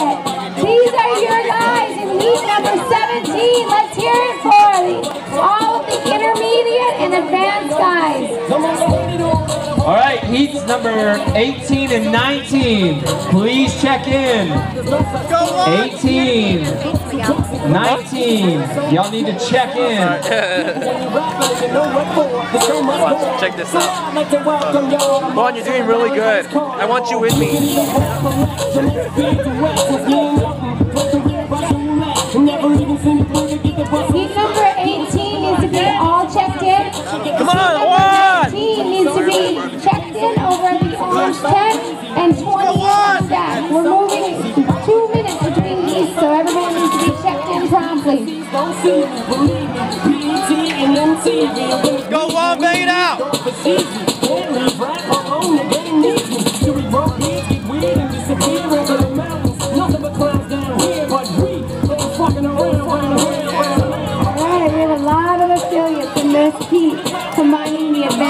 it. These are your guys in heat number 17. Let's hear it for the, all of the intermediate and advanced guys. All right, heats number 18 and 19. Please check in. 18, 19. Y'all need to check in. Watch, check this out. Vaughn, you're doing really good. I want you with me. Heat number 18 needs to be all checked in. Come on, Juan! 18 needs to be checked in over at the orange tent and 20 on deck. We're moving two minutes between heats, so everyone needs to be checked in promptly. Go Juan, bang it out! Lot of affiliates in combining the advanced